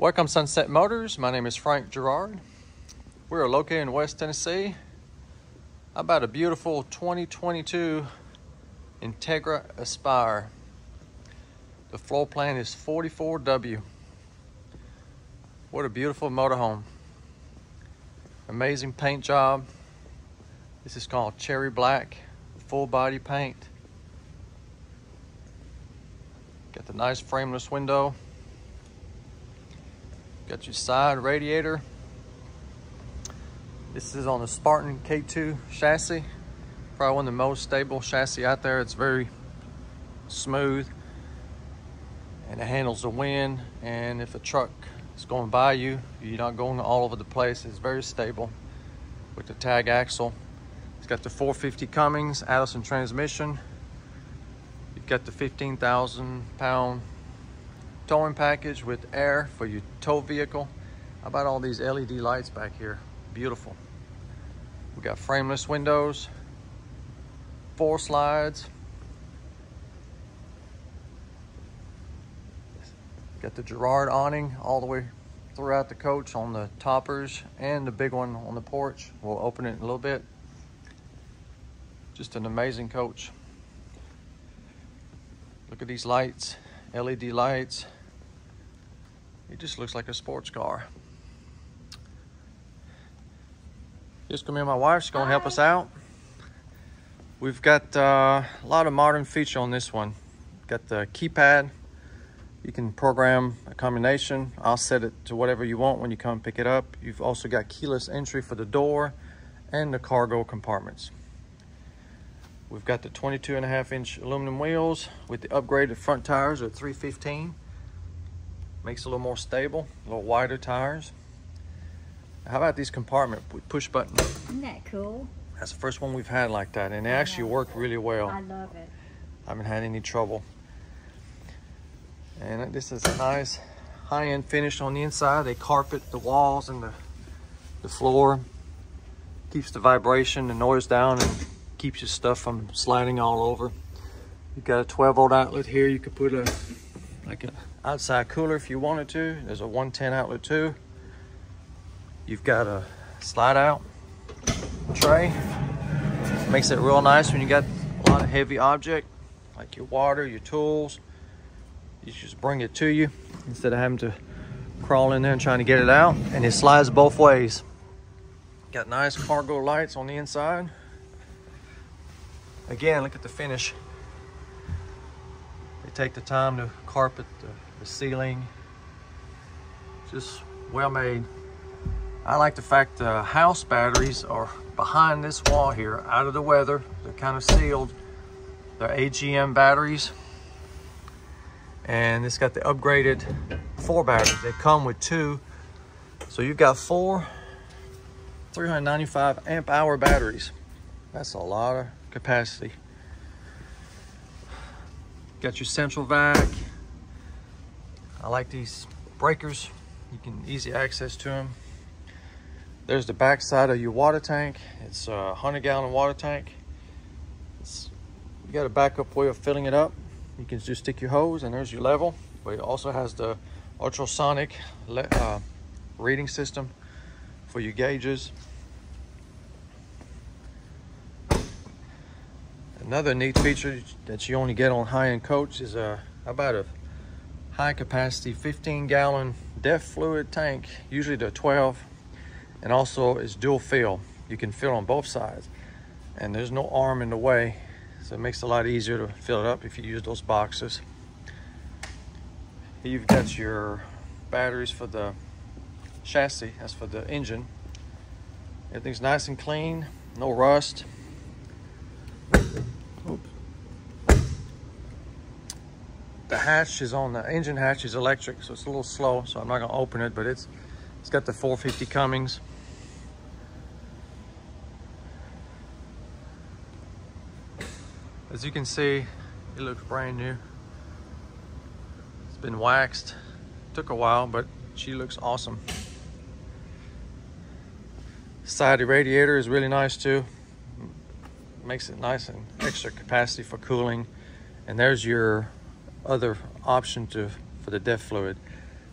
Welcome Sunset Motors. My name is Frank Gerard. We're located in West Tennessee. About a beautiful 2022 Entegra Aspire. The floor plan is 44W. What a beautiful motorhome. Amazing paint job. This is called Cherry Black, full body paint. Got the nice frameless window. Got your side radiator. This is on the Spartan K2 chassis. Probably one of the most stable chassis out there. It's very smooth and it handles the wind. And if a truck is going by you, you're not going all over the place. It's very stable with the tag axle. It's got the 450 Cummins Allison transmission. You've got the 15,000 pound towing package with air for your tow vehicle. How about all these LED lights back here? Beautiful. We got frameless windows, four slides. Got the Girard awning all the way throughout the coach on the toppers and the big one on the porch. We'll open it in a little bit. Just an amazing coach. Look at these lights, LED lights. It just looks like a sports car. Just come in, my wife's gonna help us out. We've got uh, a lot of modern feature on this one. Got the keypad. You can program a combination. I'll set it to whatever you want when you come pick it up. You've also got keyless entry for the door and the cargo compartments. We've got the 22 and a half inch aluminum wheels with the upgraded front tires at 315. Makes it a little more stable, a little wider tires. How about these compartment with push button? Isn't that cool? That's the first one we've had like that, and they actually work really well. I love it. I haven't had any trouble. And this is a nice high-end finish on the inside. They carpet the walls and the, the floor. Keeps the vibration, the noise down, and keeps your stuff from sliding all over. You've got a 12 volt outlet here. You could put a like an outside cooler if you wanted to. There's a 110 outlet too. You've got a slide out tray. Makes it real nice when you got a lot of heavy object like your water, your tools. You just bring it to you instead of having to crawl in there and trying to get it out. And it slides both ways. Got nice cargo lights on the inside. Again, look at the finish. They take the time to carpet the, the ceiling. Just well made. I like the fact the house batteries are behind this wall here, out of the weather. They're kind of sealed. They're AGM batteries. And it's got the upgraded four batteries. They come with two. So you've got four 395 amp hour batteries. That's a lot of capacity. Got your central vac. Like these breakers. You can easy access to them. There's the back side of your water tank. It's a 100 gallon water tank. It's, you got a backup way of filling it up. You can just stick your hose and there's your level. But it also has the ultrasonic uh, reading system for your gauges. Another neat feature that you only get on high-end coach is a about a high capacity 15 gallon DEF fluid tank, usually the 12, and also it's dual fill. You can fill on both sides and there's no arm in the way. So it makes it a lot easier to fill it up if you use those boxes. You've got your batteries for the chassis, that's for the engine. Everything's nice and clean, no rust. The hatch is on the engine hatch is electric so it's a little slow so i'm not to open it but it's it's got the 450 cummins as you can see it looks brand new. It's been waxed. Took a while but she looks awesome. Side radiator is really nice too. Makes it nice and extra capacity for cooling. And there's your other option to for the DEF fluid.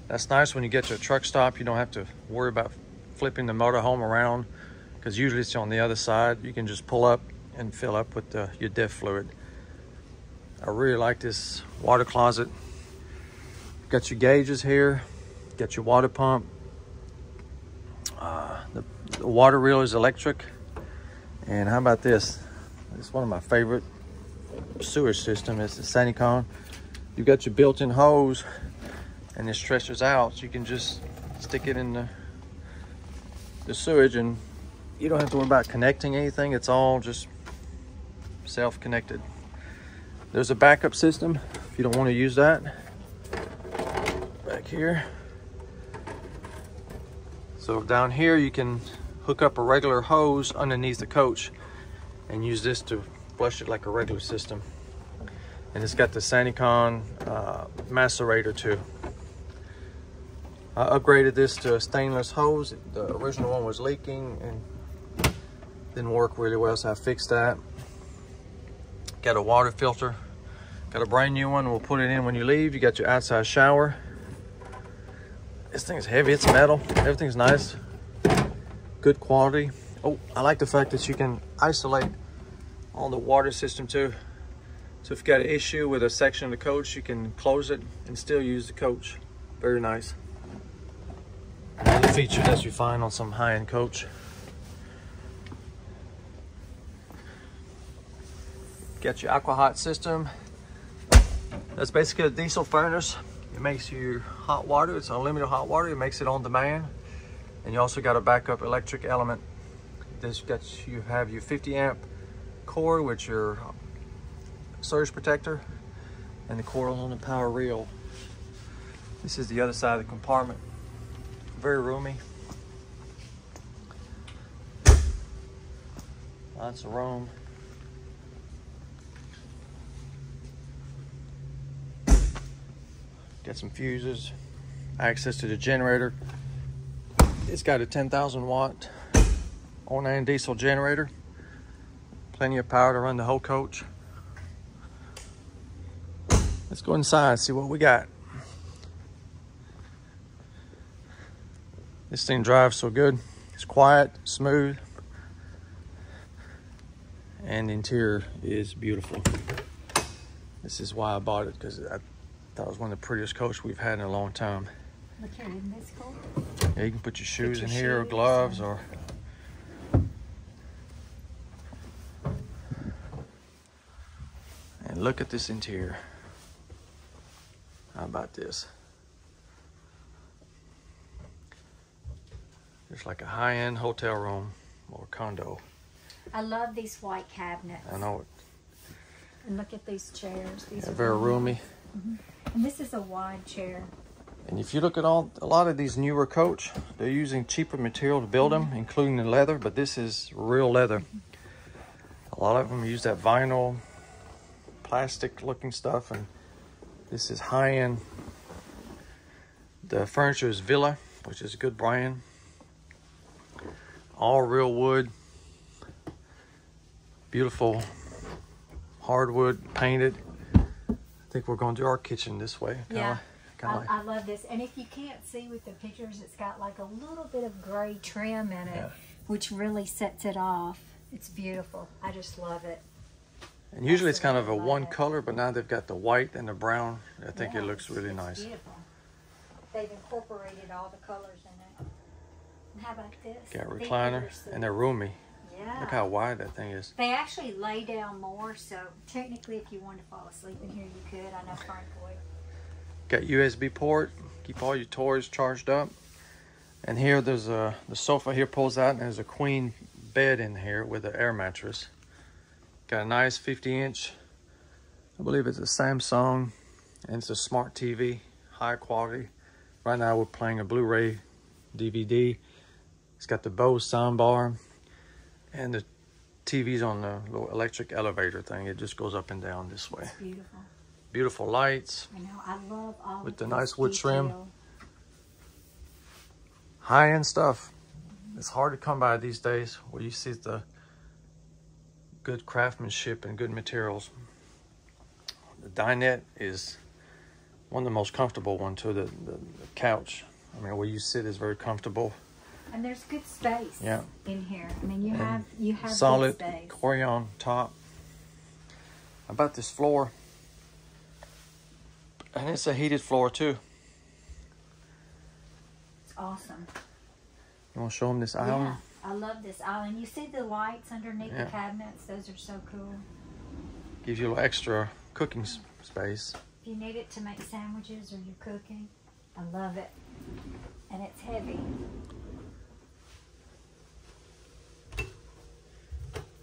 That's nice when you get to a truck stop. You don't have to worry about flipping the motorhome around because usually it's on the other side. You can just pull up and fill up with the, your DEF fluid. I really like this water closet. Got your gauges here, got your water pump. Uh, the, the water reel is electric. And how about this? It's one of my favorite sewage system. It's the Sani-Con. You've got your built-in hose and it stretches out. So you can just stick it in the, the sewage and you don't have to worry about connecting anything. It's all just self-connected. There's a backup system if you don't want to use that. Back here. So down here you can hook up a regular hose underneath the coach and use this to flush it like a regular system. And it's got the Sani-Con uh, macerator too. I upgraded this to a stainless hose. The original one was leaking and didn't work really well, so I fixed that. Got a water filter. Got a brand new one. We'll put it in when you leave. You got your outside shower. This thing's heavy. It's metal. Everything's nice. Good quality. Oh, I like the fact that you can isolate all the water system too. So if you've got an issue with a section of the coach, you can close it and still use the coach. Very nice. Another feature that you find on some high-end coach. Got your Aquahot system. That's basically a diesel furnace. It makes your hot water, it's unlimited hot water. It makes it on demand. And you also got a backup electric element. This gets you have your 50 amp core with your surge protector and the coil on the power reel. This is the other side of the compartment very roomy. Lots of room. Got some fuses, access to the generator. It's got a 10,000 watt Onan diesel generator. Plenty of power to run the whole coach. Let's go inside and see what we got. This thing drives so good. It's quiet, smooth, and the interior is beautiful. This is why I bought it because I thought it was one of the prettiest coats we've had in a long time. Look here, isn't this cool? Yeah, you can put your shoes your in here or gloves or and look at this interior. About this? Just like a high-end hotel room or condo. I love these white cabinets. I know it. And look at these chairs. These They're very really roomy. nice. And this is a wide chair. And if you look at all, a lot of these newer coach, they're using cheaper material to build them, mm-hmm. including the leather, but this is real leather. Mm-hmm. A lot of them use that vinyl, plastic looking stuff, and this is high end. The furniture is Villa, which is a good brand. All real wood. Beautiful hardwood, painted. I think we're going to do our kitchen this way. Kinda Yeah. like- I, like- I love this. And if you can't see with the pictures, it's got like a little bit of gray trim in it, Yeah. which really sets it off. It's beautiful. I just love it. And usually it's kind of a one color, but now they've got the white and the brown. I think Yeah, it looks really nice. Beautiful. They've incorporated all the colors in it. And how about this? Got recliner and they're roomy. Yeah. Look how wide that thing is. They actually lay down more, so technically, if you wanted to fall asleep in here, you could. I know Frank would. Got USB port. Keep all your toys charged up. And here there's a the sofa here pulls out and there's a queen bed in here with an air mattress. Got a nice 50 inch. I believe it's a Samsung and it's a smart TV, high quality. Right now we're playing a Blu-ray DVD. It's got the Bose soundbar and the TV's on the little electric elevator thing. It just goes up and down this way. It's beautiful. Beautiful lights, I know. I love all With the nice wood trim. high-end stuff. It's hard to come by these days where you see the good craftsmanship and good materials. The dinette is one of the most comfortable one too. The, the, the couch. I mean, where you sit is very comfortable. And there's good space Yeah. in here. I mean, you And have you have Solid. Corian top. About this floor? And it's a heated floor too. It's awesome. You want to show them this Yeah, island? I love this island. You see the lights underneath Yeah. the cabinets? Those are so cool. Gives you a little extra cooking space. If you need it to make sandwiches or you're cooking, I love it. And it's heavy.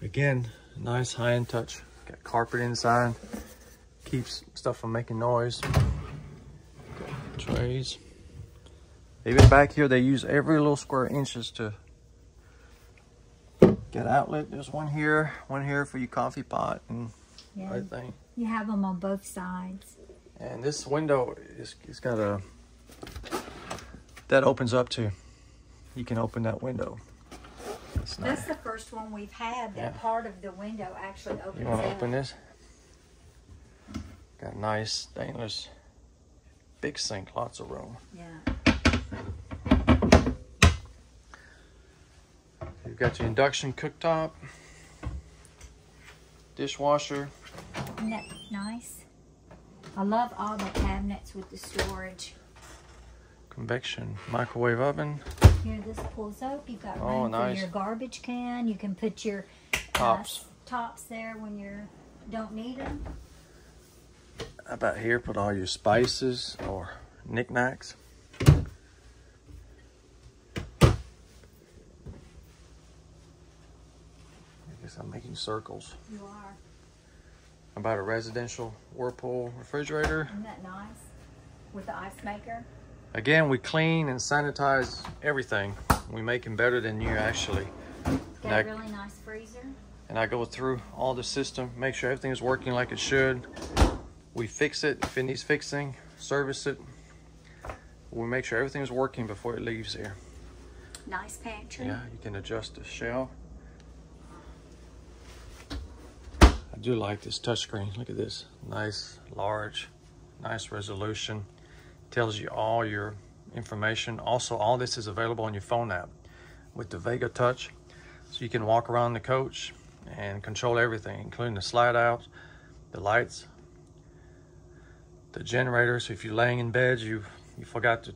Again, nice high-end touch. Got carpet inside. Keeps stuff from making noise. Got trays. Even back here, they use every little square inches to get outlet. There's one here, one here for your coffee pot and Yeah. everything. You have them on both sides. And this window is it's got a that opens up to. You can open that window. That's nice. That's the first one we've had that Yeah. part of the window actually opens You want to open this? Got nice stainless big sink, lots of room. Yeah. You've got your induction cooktop, dishwasher. Isn't that nice? I love all the cabinets with the storage. convection microwave oven, Here, this pulls up. You've got Oh, room nice. for your garbage can. You can put your uh, tops. tops there when you don't need them. How about here? Put all your spices or knickknacks. I'm making circles. You are. About a residential Whirlpool refrigerator? Isn't that nice? With the ice maker. Again, we clean and sanitize everything. We make them better than you actually. Got a really nice freezer. and I go through all the system, make sure everything is working like it should. We fix it if it needs fixing, service it. We make sure everything's working before it leaves here. Nice pantry. Yeah, you can adjust the shelf. I do like this touchscreen. Look at this. Nice, large, nice resolution. Tells you all your information. Also, all this is available on your phone app with the VegaTouch. So you can walk around the coach and control everything, including the slide outs, the lights, the generator. So if you're laying in bed, you you forgot to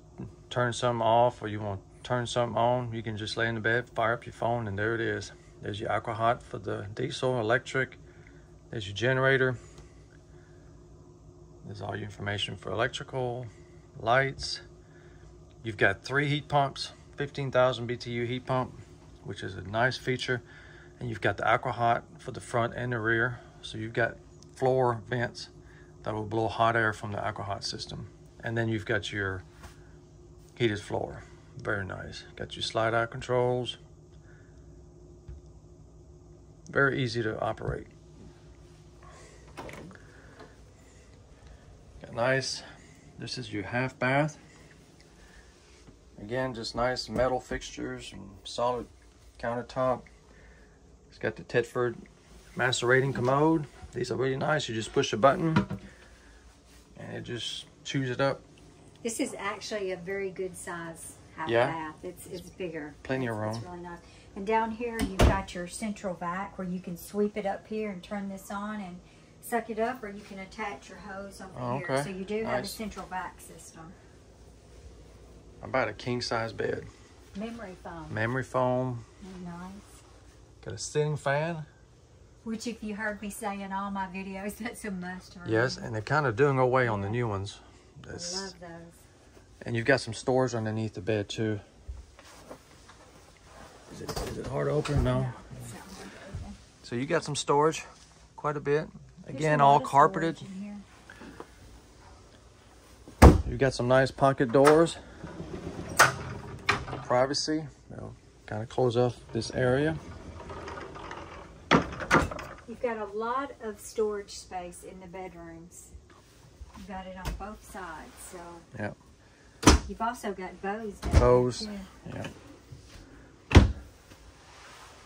turn something off or you want to turn something on, you can just lay in the bed, fire up your phone, and there it is. There's your Aquahot for the diesel, electric. There's your generator. There's all your information for electrical, lights. You've got three heat pumps, 15,000 BTU heat pump, which is a nice feature. And you've got the Aquahot for the front and the rear. So you've got floor vents that will blow hot air from the Aquahot system. And then you've got your heated floor. Very nice. Got your slide out controls. Very easy to operate. Nice. This is your half bath. Again, just nice metal fixtures and solid countertop. It's got the Thetford macerating commode. These are really nice. You just push a button and it just chews it up. This is actually a very good size half Yeah. bath. It's it's bigger. Plenty of It's- It's room. really nice. And down here you've got your central vac where you can sweep it up here and turn this on and suck it up, or you can attach your hose over Oh, here. okay. So you do have a central vac system. About a king size bed? Memory foam. Memory foam. Nice. Got a sitting fan. Which, if you heard me say in all my videos, that's a must. for Yes, and they're kind of doing away on the new ones. I love those. and you've got some stores underneath the bed too. Is it, is it hard to open? No. No, it's not hard to open. So you got some storage, quite a bit. Again, all carpeted. storage in here. You've got some nice pocket doors. Privacy. They'll kind of close off this area. You've got a lot of storage space in the bedrooms. You've got it on both sides, so. Yep. You've also got Bose Bose. Yeah.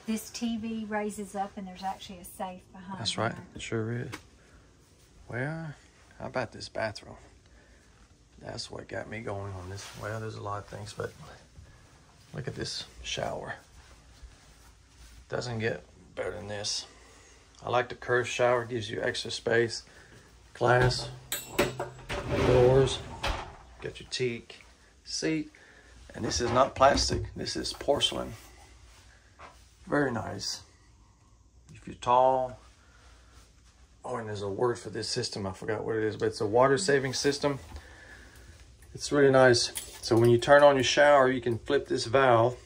This TV raises up and there's actually a safe behind That's right. there. It sure is. Well, how about this bathroom? That's what got me going on this. Well, there's a lot of things, but look at this shower. Doesn't get better than this. I like the curved shower, gives you extra space. Glass, doors, got your teak seat, and this is not plastic, this is porcelain. Very nice. If you're tall, oh, and there's a word for this system, I forgot what it is, but it's a water saving system. It's really nice. So when you turn on your shower, you can flip this valve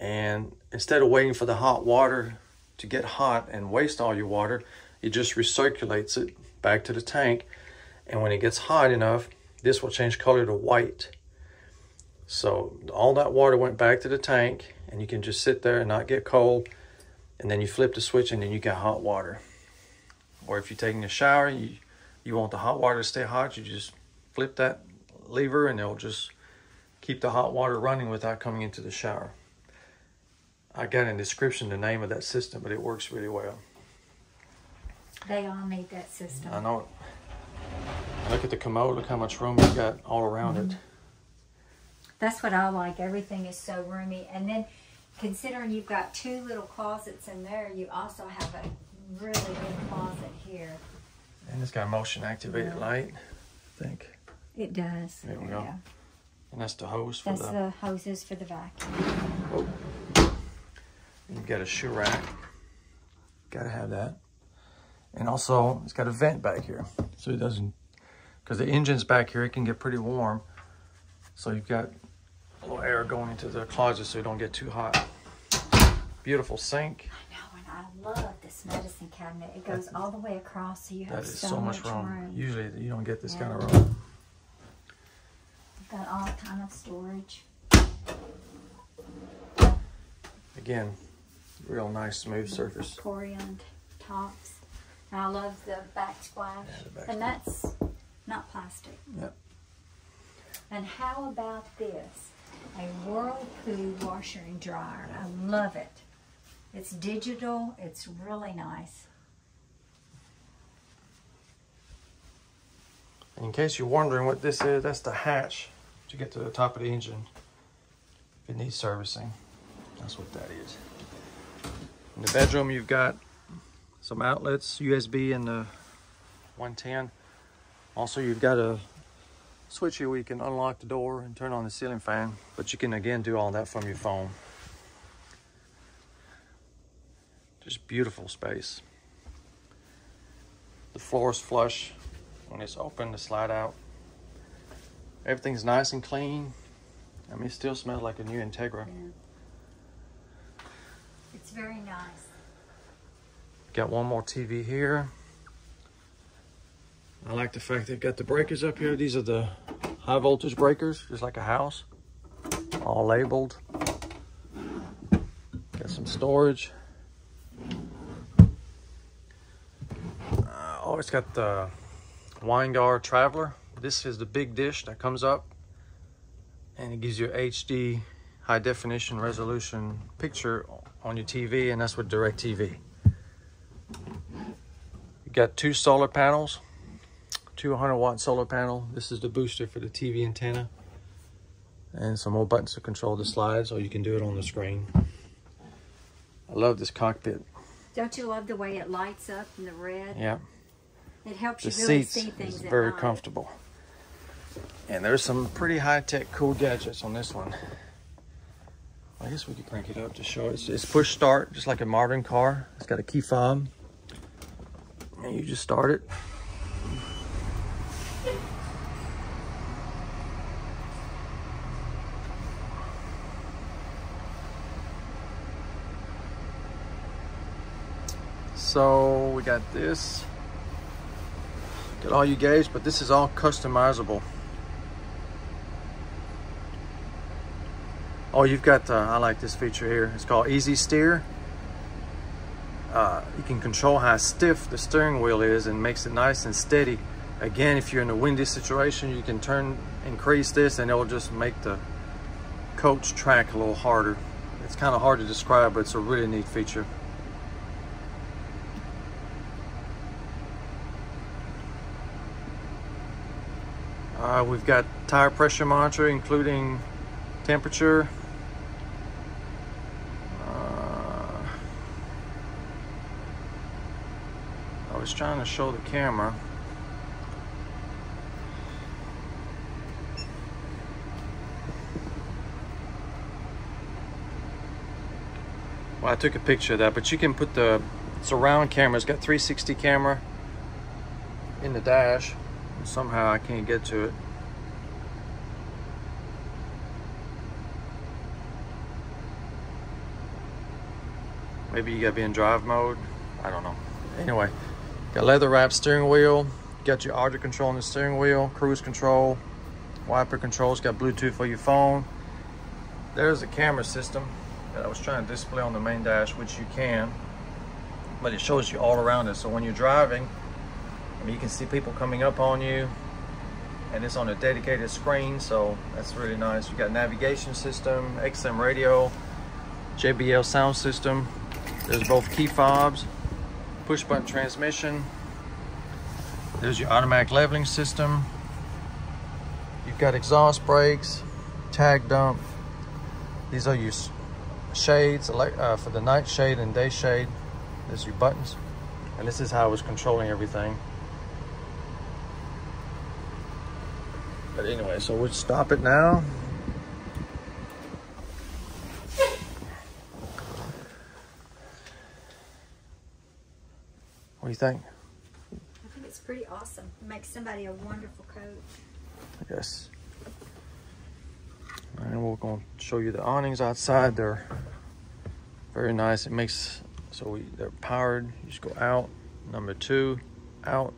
and instead of waiting for the hot water to get hot and waste all your water, it just recirculates it back to the tank. And when it gets hot enough, this will change color to white. So all that water went back to the tank and you can just sit there and not get cold. And then you flip the switch and then you got hot water. Or if you're taking a shower, you, you want the hot water to stay hot, you just flip that lever and it'll just keep the hot water running without coming into the shower. I got in the description the name of that system, but it works really well. They all need that system. I know. Look at the commode. Look how much room you got all around mm-hmm. it. That's what I like. Everything is so roomy. And then considering you've got two little closets in there, you also have a really good closet here. And it's got motion activated yeah. light, I think. It does. There we go. Yeah. And that's the hose for that's the... the hoses for the vacuum. Oh. You've got a shoe rack. Gotta have that. And also, it's got a vent back here. So it doesn't, because the engine's back here, it can get pretty warm. So you've got a little air going into the closet so you don't get too hot. Beautiful sink. I know, and I love this medicine cabinet. It goes all the way across, so you have so, so, much, room. room. Usually you don't get this yeah. kind of room. You've got all kind of storage. Again, real nice smooth surface. Corian tops. And I love the backsplash. Yeah, the backsplash. And that's not plastic. Yep. And how about this? A Whirlpool washer and dryer. I love it. It's digital. It's really nice. In case you're wondering what this is, that's the hatch to get to the top of the engine. If it needs servicing, that's what that is. In the bedroom, you've got some outlets, USB and the 110. Also, you've got a switch here where you can unlock the door and turn on the ceiling fan, but you can again do all that from your phone. Just beautiful space. The floor is flush when it's open to slide out. Everything's nice and clean. I mean, it still smells like a new Entegra. Yeah. It's very nice. Got one more TV here. I like the fact they've got the breakers up here. These are the high voltage breakers, just like a house. All labeled. Got some storage. Oh, it's got the Winegard Traveler. This is the big dish that comes up and it gives you HD high definition resolution picture on your TV, and that's with DirecTV. You got two solar panels, 200 watt solar panel. This is the booster for the TV antenna. And some more buttons to control the slides, or you can do it on the screen. I love this cockpit. Don't you love the way it lights up in the red? Yeah. It helps the you really see things is very comfortable. And there's some pretty high-tech cool gadgets on this one. I guess we could crank it up to show it. It's push start, just like a modern car. It's got a key fob. And you just start it. So we got this. Got all you gauge, but this is all customizable. Oh, you've got, uh, I like this feature here. It's called E-Z Steer. Uh, you can control how stiff the steering wheel is and makes it nice and steady. Again, if you're in a windy situation, you can turn, increase this and it'll just make the coach track a little harder. It's kind of hard to describe, but it's a really neat feature. Uh, we've got tire pressure monitor, including temperature. Uh, I was trying to show the camera. Well, I took a picture of that, but you can put the surround camera. It's got 360 camera in the dash. Somehow I can't get to it. Maybe you gotta be in drive mode. I don't know. Anyway, got leather wrap steering wheel. Got your audio control on the steering wheel, cruise control, wiper controls. Got Bluetooth for your phone. There's a camera system that I was trying to display on the main dash, which you can, but it shows you all around it. So when you're driving, I mean, you can see people coming up on you and it's on a dedicated screen. So that's really nice. You got navigation system, XM radio, JBL sound system. There's both key fobs, push button transmission. There's your automatic leveling system. You've got exhaust brakes, tag dump. These are your shades uh, for the night shade and day shade. There's your buttons. And this is how I was controlling everything. But anyway, so we'll stop it now. What do you think? I think it's pretty awesome. It makes somebody a wonderful coach. Yes. And we're going to show you the awnings outside. They're very nice. It makes so we, they're powered. You just go out. Number two, out.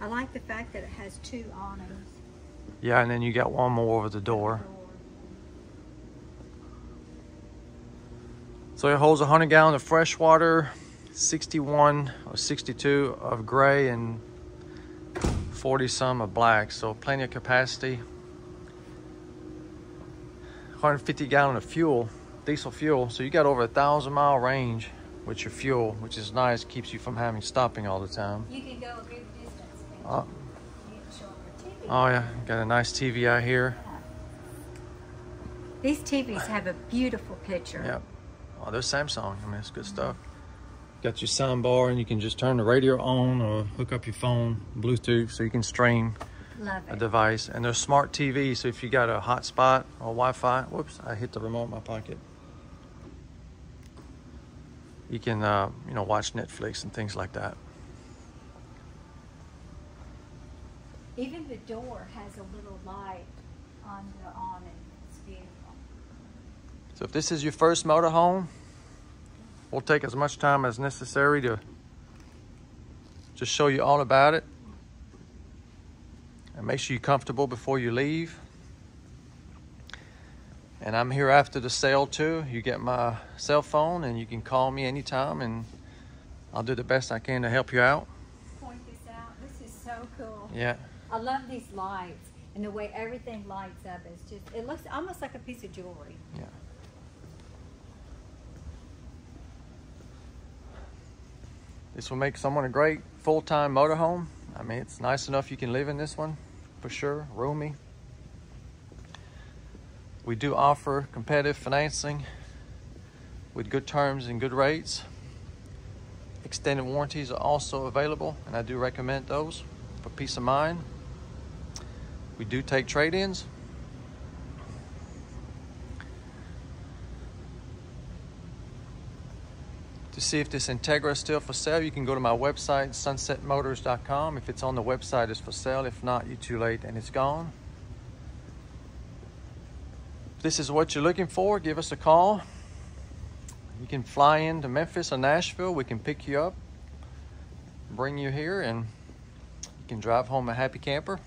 I like the fact that it has two awnings. Yeah, and then you got one more over the door. So it holds 100 gallon of fresh water, 61 or 62 of gray, and 40 some of black. So plenty of capacity. 150 gallon of fuel, diesel fuel. So you got over a thousand mile range with your fuel, which is nice. Keeps you from having stopping all the time. You can go a good Oh. oh yeah, got a nice TV out here. These TVs have a beautiful picture. Yep. Oh, they're Samsung. I mean, it's good stuff. Got your sound bar, and you can just turn the radio on or hook up your phone, Bluetooth, so you can stream a device. And they're smart TV, so if you got a hotspot or Wi-Fi, whoops, I hit the remote in my pocket. You can, uh, you know, watch Netflix and things like that. Even the door has a little light on the awning. It's beautiful. So if this is your first motorhome, we'll take as much time as necessary to just show you all about it. And make sure you're comfortable before you leave. And I'm here after the sale too. You get my cell phone and you can call me anytime and I'll do the best I can to help you out. Point this out. This is so cool. Yeah. I love these lights and the way everything lights up. It's just, it looks almost like a piece of jewelry. Yeah. This will make someone a great full-time motorhome. I mean, it's nice enough you can live in this one, for sure, roomy. We do offer competitive financing with good terms and good rates. Extended warranties are also available, and I do recommend those for peace of mind. We do take trade-ins. To see if this Entegra is still for sale, you can go to my website, sunsetmotors.com. If it's on the website, it's for sale. If not, you're too late and it's gone. If this is what you're looking for, give us a call. You can fly into Memphis or Nashville. We can pick you up, bring you here, and you can drive home a happy camper.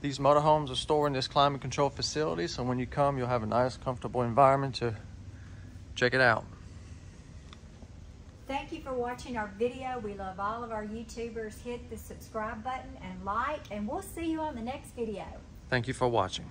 These motorhomes are stored in this climate control facility, so when you come, you'll have a nice, comfortable environment to check it out. Thank you for watching our video. We love all of our YouTubers. Hit the subscribe button and like, and we'll see you on the next video. Thank you for watching.